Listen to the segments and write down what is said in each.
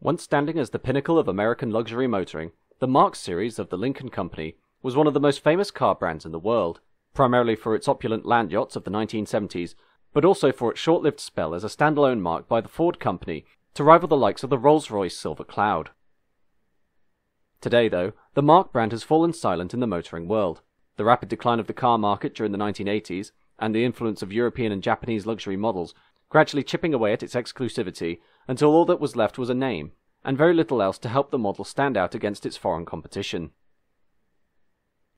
Once standing as the pinnacle of American luxury motoring, the Mark series of the Lincoln Company was one of the most famous car brands in the world, primarily for its opulent land yachts of the 1970s, but also for its short lived spell as a standalone marque by the Ford Company to rival the likes of the Rolls Royce Silver Cloud. Today, though, the Mark brand has fallen silent in the motoring world. The rapid decline of the car market during the 1980s, and the influence of European and Japanese luxury models, gradually chipping away at its exclusivity until all that was left was a name, and very little else to help the model stand out against its foreign competition.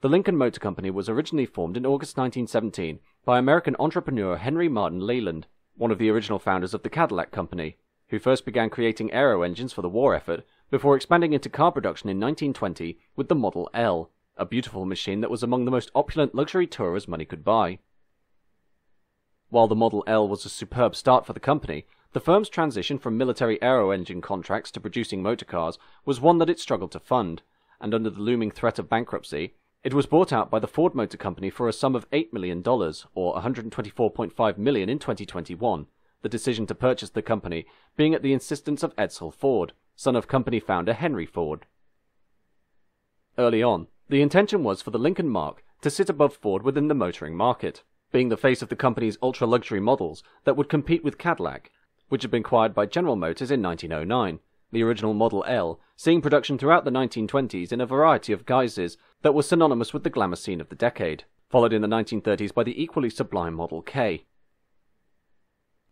The Lincoln Motor Company was originally formed in August 1917 by American entrepreneur Henry Martin Leland, one of the original founders of the Cadillac Company, who first began creating aero engines for the war effort before expanding into car production in 1920 with the Model L, a beautiful machine that was among the most opulent luxury tourers money could buy. While the Model L was a superb start for the company, the firm's transition from military aero engine contracts to producing motor cars was one that it struggled to fund, and under the looming threat of bankruptcy, it was bought out by the Ford Motor Company for a sum of $8 million, or 124.5 million in 2021, the decision to purchase the company being at the insistence of Edsel Ford, son of company founder Henry Ford. Early on, the intention was for the Lincoln Mark to sit above Ford within the motoring market, being the face of the company's ultra luxury models that would compete with Cadillac, which had been acquired by General Motors in 1909, the original Model L seeing production throughout the 1920s in a variety of guises that were synonymous with the glamour scene of the decade, followed in the 1930s by the equally sublime Model K.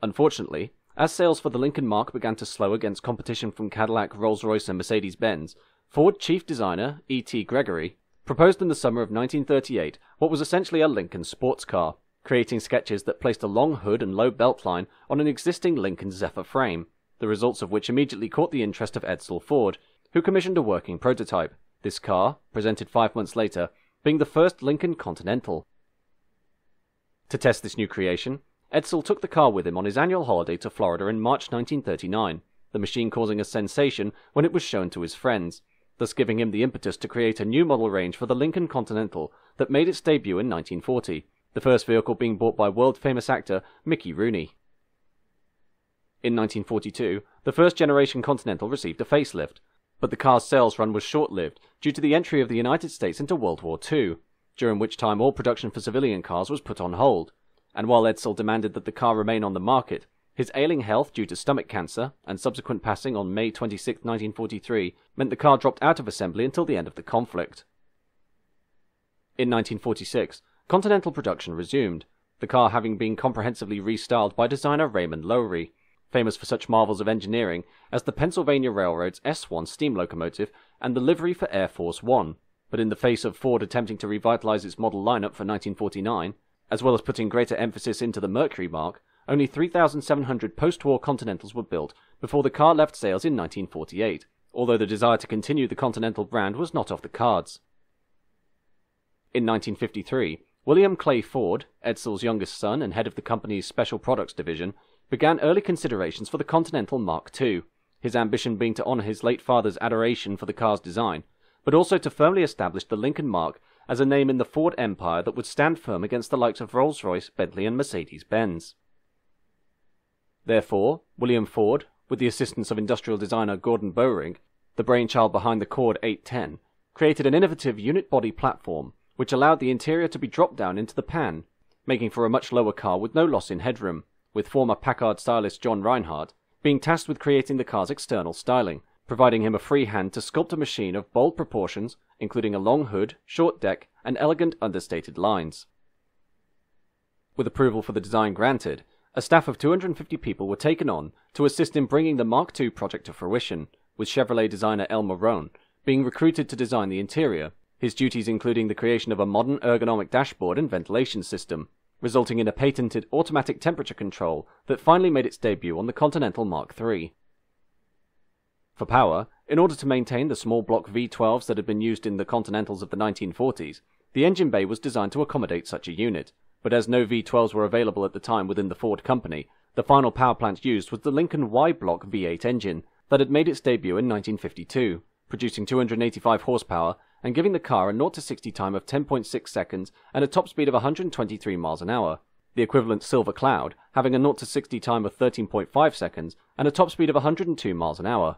Unfortunately, as sales for the Lincoln Mark began to slow against competition from Cadillac, Rolls-Royce and Mercedes-Benz, Ford chief designer E.T. Gregorie proposed in the summer of 1938 what was essentially a Lincoln sports car, creating sketches that placed a long hood and low beltline on an existing Lincoln Zephyr frame, the results of which immediately caught the interest of Edsel Ford, who commissioned a working prototype, this car, presented five months later, being the first Lincoln Continental. To test this new creation, Edsel took the car with him on his annual holiday to Florida in March 1939, the machine causing a sensation when it was shown to his friends, thus giving him the impetus to create a new model range for the Lincoln Continental that made its debut in 1940 the first vehicle being bought by world famous actor Mickey Rooney. In 1942, the first generation Continental received a facelift, but the car's sales run was short lived due to the entry of the United States into World War II, during which time all production for civilian cars was put on hold. And while Edsel demanded that the car remain on the market, his ailing health due to stomach cancer and subsequent passing on May 26, 1943, meant the car dropped out of assembly until the end of the conflict. In 1946, Continental production resumed, the car having been comprehensively restyled by designer Raymond Loewy, famous for such marvels of engineering as the Pennsylvania Railroad's S1 steam locomotive and the livery for Air Force One. But in the face of Ford attempting to revitalize its model lineup for 1949, as well as putting greater emphasis into the Mercury marque, only 3,700 post-war Continentals were built before the car left sales in 1948, although the desire to continue the Continental brand was not off the cards. In 1953, William Clay Ford, Edsel's youngest son and head of the company's special products division, began early considerations for the Continental Mark II, his ambition being to honor his late father's adoration for the car's design, but also to firmly establish the Lincoln Mark as a name in the Ford empire that would stand firm against the likes of Rolls-Royce, Bentley, and Mercedes-Benz. Therefore, William Ford, with the assistance of industrial designer Gordon Buehrig, the brainchild behind the Cord 810, created an innovative unit body platform which allowed the interior to be dropped down into the pan, making for a much lower car with no loss in headroom, with former Packard stylist John Reinhart being tasked with creating the car's external styling, providing him a free hand to sculpt a machine of bold proportions, including a long hood, short deck, and elegant understated lines. With approval for the design granted, a staff of 250 people were taken on to assist in bringing the Mark II project to fruition, with Chevrolet designer Elmer Rohn being recruited to design the interior his duties including the creation of a modern ergonomic dashboard and ventilation system, resulting in a patented automatic temperature control that finally made its debut on the Continental Mark III. For power, in order to maintain the small block V12s that had been used in the Continentals of the 1940s, the engine bay was designed to accommodate such a unit, but as no V12s were available at the time within the Ford company, the final power plant used was the Lincoln Y block V8 engine that had made its debut in 1952, producing 285 horsepower and giving the car a 0 to 60 time of 10.6 seconds and a top speed of 123 miles an hour. The equivalent Silver Cloud having a 0 to 60 time of 13.5 seconds and a top speed of 102 miles an hour.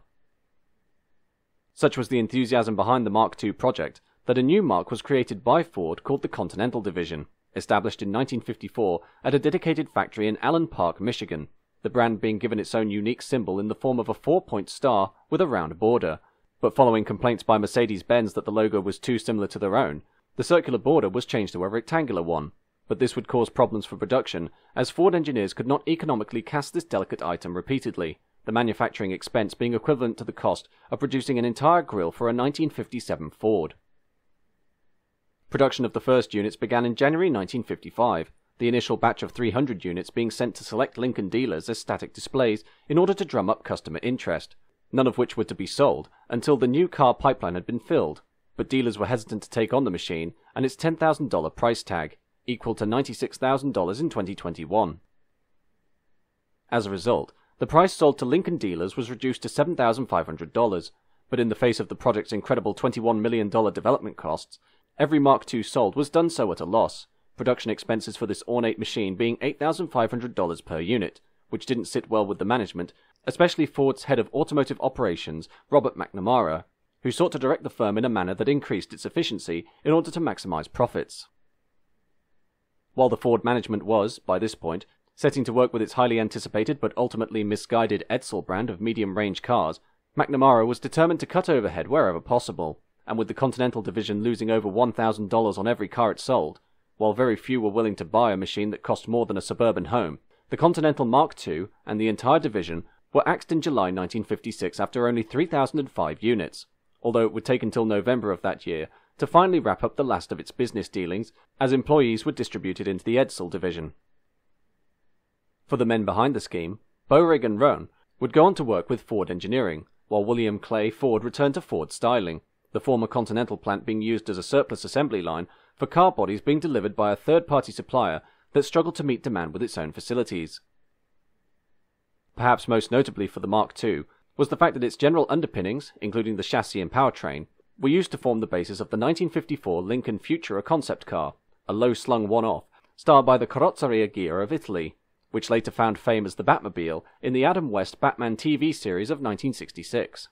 Such was the enthusiasm behind the Mark II project that a new marque was created by Ford called the Continental Division, established in 1954 at a dedicated factory in Allen Park, Michigan, the brand being given its own unique symbol in the form of a four point star with a round border. But following complaints by Mercedes Benz that the logo was too similar to their own, the circular border was changed to a rectangular one. But this would cause problems for production, as Ford engineers could not economically cast this delicate item repeatedly, the manufacturing expense being equivalent to the cost of producing an entire grille for a 1957 Ford. Production of the first units began in January 1955, the initial batch of 300 units being sent to select Lincoln dealers as static displays in order to drum up customer interest, none of which were to be sold until the new car pipeline had been filled, but dealers were hesitant to take on the machine and its $10,000 price tag, equal to $96,000 in 2021. As a result, the price sold to Lincoln dealers was reduced to $7,500, but in the face of the project's incredible $21 million development costs, every Mark II sold was done so at a loss, production expenses for this ornate machine being $8,500 per unit, which didn't sit well with the management, especially Ford's head of automotive operations, Robert McNamara, who sought to direct the firm in a manner that increased its efficiency in order to maximize profits. While the Ford management was, by this point, setting to work with its highly anticipated but ultimately misguided Edsel brand of medium range cars, McNamara was determined to cut overhead wherever possible, and with the Continental division losing over $1,000 on every car it sold, while very few were willing to buy a machine that cost more than a suburban home, the Continental Mark II and the entire division were axed in July 1956 after only 3,005 units, although it would take until November of that year to finally wrap up the last of its business dealings as employees were distributed into the Edsel division. For the men behind the scheme, Buehrig and Rohn would go on to work with Ford Engineering, while William Clay Ford returned to Ford Styling, the former Continental plant being used as a surplus assembly line for car bodies being delivered by a third party supplier that struggled to meet demand with its own facilities. Perhaps most notably for the Mark II was the fact that its general underpinnings, including the chassis and powertrain, were used to form the basis of the 1954 Lincoln Futura concept car, a low slung one off, starred by the Carrozzeria Ghia of Italy, which later found fame as the Batmobile in the Adam West Batman TV series of 1966.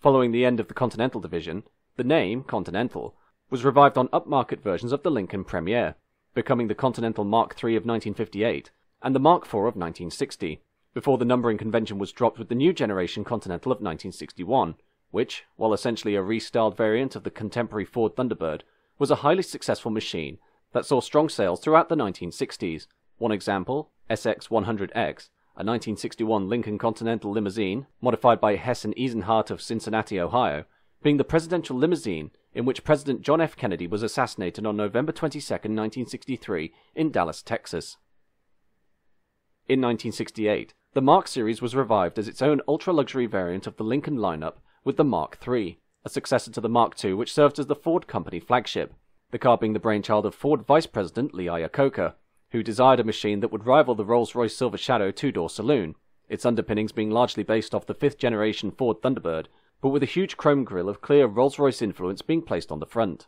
Following the end of the Continental Division, the name, Continental, was revived on upmarket versions of the Lincoln Premiere, becoming the Continental Mark III of 1958 and the Mark IV of 1960, before the numbering convention was dropped with the new generation Continental of 1961, which, while essentially a restyled variant of the contemporary Ford Thunderbird, was a highly successful machine that saw strong sales throughout the 1960s. One example, SX100X, a 1961 Lincoln Continental limousine, modified by Hess and Eisenhardt of Cincinnati, Ohio, being the presidential limousine in which President John F. Kennedy was assassinated on November 22, 1963, in Dallas, Texas. In 1968, the Mark series was revived as its own ultra luxury variant of the Lincoln lineup with the Mark III, a successor to the Mark II which served as the Ford Company flagship, the car being the brainchild of Ford Vice President Lee Iacocca, who desired a machine that would rival the Rolls Royce Silver Shadow two door saloon, its underpinnings being largely based off the fifth generation Ford Thunderbird but with a huge chrome grille of clear Rolls Royce influence being placed on the front.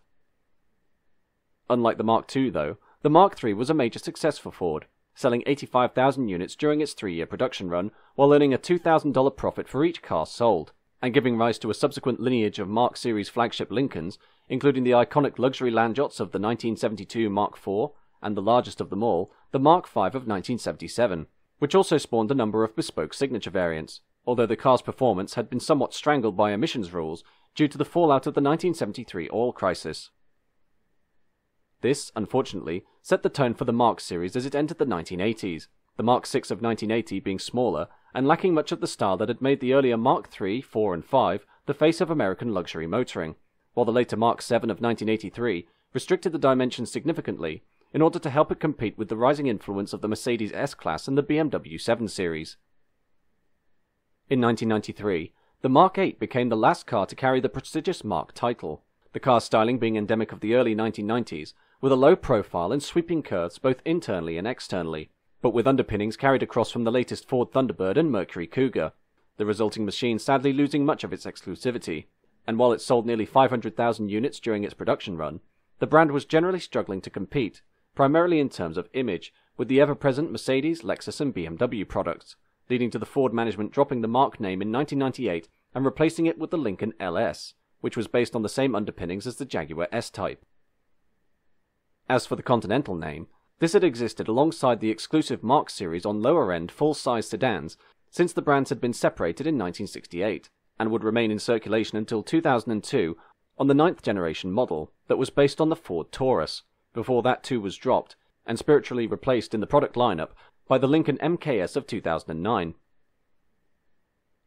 Unlike the Mark II, though, the Mark III was a major success for Ford, selling 85,000 units during its three year production run while earning a $2,000 profit for each car sold, and giving rise to a subsequent lineage of Mark series flagship Lincolns, including the iconic luxury land yachts of the 1972 Mark IV and the largest of them all, the Mark V of 1977, which also spawned a number of bespoke signature variants although the car's performance had been somewhat strangled by emissions rules due to the fallout of the 1973 oil crisis. This, unfortunately, set the tone for the Mark series as it entered the 1980s, the Mark VI of 1980 being smaller and lacking much of the style that had made the earlier Mark III, IV, and V the face of American luxury motoring, while the later Mark VII of 1983 restricted the dimensions significantly in order to help it compete with the rising influence of the Mercedes S Class and the BMW 7 Series. In 1993, the Mark 8 became the last car to carry the prestigious Mark title, the car's styling being endemic of the early 1990s, with a low profile and sweeping curves both internally and externally, but with underpinnings carried across from the latest Ford Thunderbird and Mercury Cougar, the resulting machine sadly losing much of its exclusivity. And while it sold nearly 500,000 units during its production run, the brand was generally struggling to compete, primarily in terms of image, with the ever present Mercedes, Lexus, and BMW products leading to the Ford management dropping the Mark name in 1998 and replacing it with the Lincoln LS, which was based on the same underpinnings as the Jaguar S-Type. As for the Continental name, this had existed alongside the exclusive Mark series on lower-end full-size sedans since the brands had been separated in 1968, and would remain in circulation until 2002 on the ninth generation model that was based on the Ford Taurus, before that too was dropped and spiritually replaced in the product lineup by the Lincoln MKS of 2009.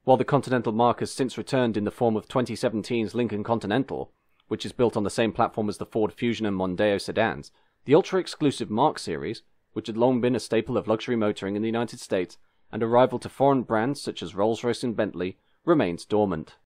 While the Continental marque has since returned in the form of 2017's Lincoln Continental, which is built on the same platform as the Ford Fusion and Mondeo sedans, the ultra exclusive Mark series, which had long been a staple of luxury motoring in the United States and a rival to foreign brands such as Rolls Royce and Bentley, remains dormant.